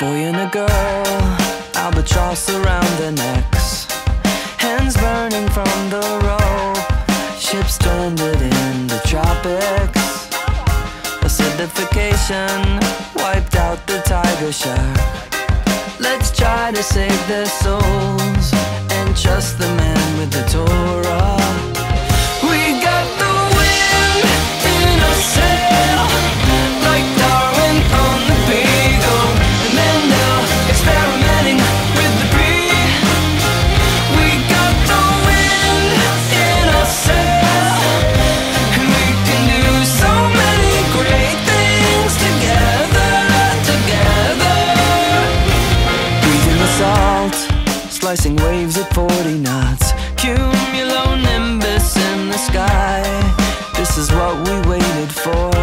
boy and a girl, albatross around their necks, hands burning from the rope, ships stranded in the tropics. Acidification wiped out the tiger shark. Let's try to save their souls and trust the man with the Torah. slicing waves at 40 knots. Cumulonimbus in the sky. This is what we waited for.